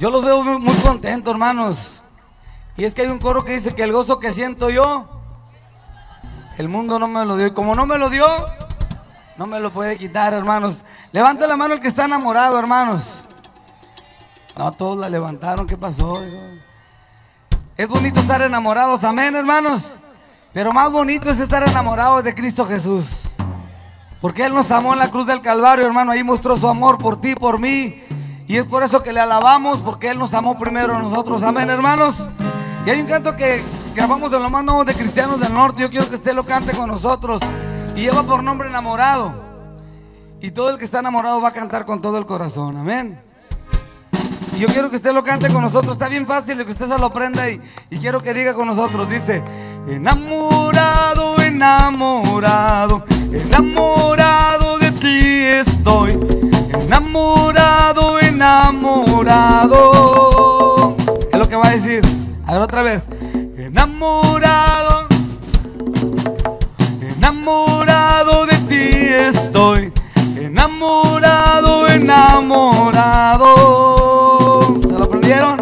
Yo los veo muy, contentos, hermanos. Y es que hay un coro que dice que el gozo que siento yo, el mundo no me lo dio. Y como no me lo dio, no me lo puede quitar, hermanos. Levanta la mano el que está enamorado, hermanos. No, todos la levantaron. ¿Qué pasó? Es bonito estar enamorados, amén, hermanos. Pero más bonito es estar enamorados de Cristo Jesús. Porque Él nos amó en la cruz del Calvario, hermano. Ahí mostró su amor por ti, por mí. Y es por eso que le alabamos, porque Él nos amó primero a nosotros. Amén, hermanos. Y hay un canto que grabamos en lo más nuevo de Cristianos del Norte. Yo quiero que usted lo cante con nosotros. Y lleva por nombre enamorado. Y todo el que está enamorado va a cantar con todo el corazón. Amén. Y yo quiero que usted lo cante con nosotros. Está bien fácil de que usted se lo aprenda y, y quiero que diga con nosotros. Dice, enamorado, enamorado, enamorado de ti estoy. Enamorado, enamorado. Es lo que va a decir. A ver otra vez. Enamorado, enamorado de ti estoy. Enamorado, enamorado. ¿Se lo aprendieron?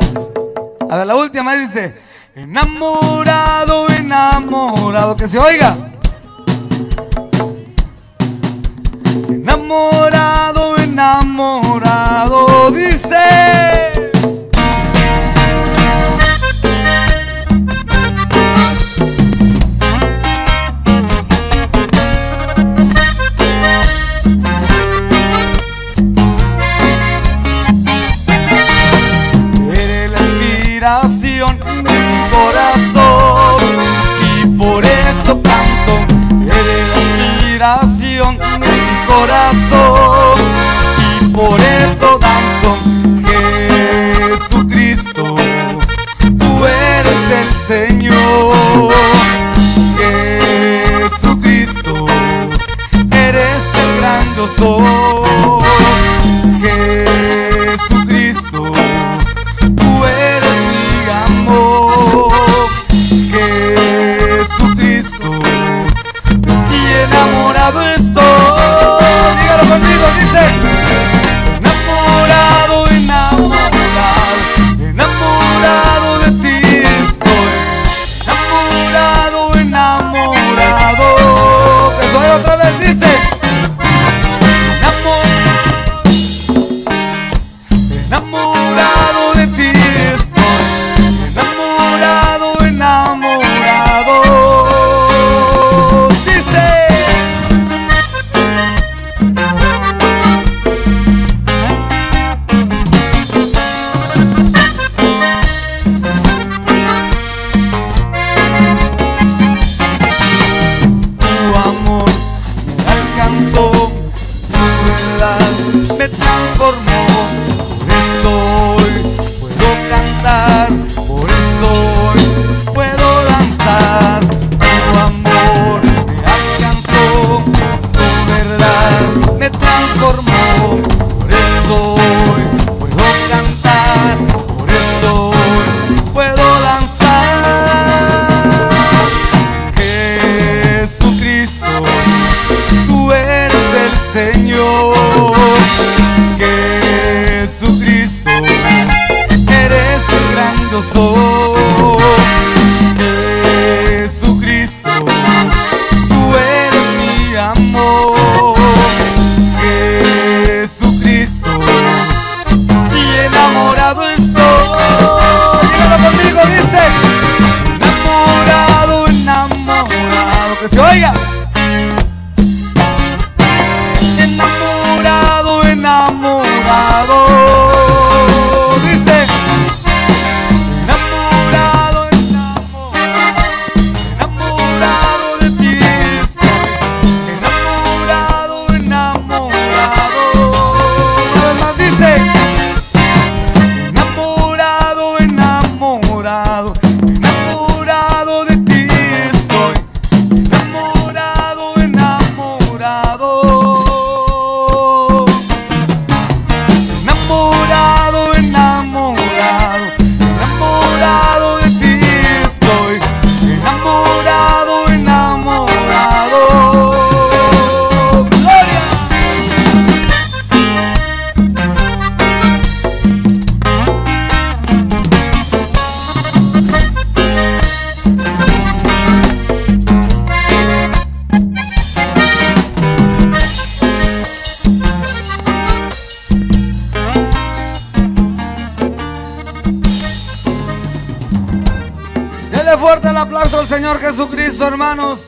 A ver, la última dice, enamorado, enamorado, que se oiga. Enamorado, gran yo me transformó. Por eso hoy puedo cantar, natural. Aplauso al Señor Jesucristo, hermanos.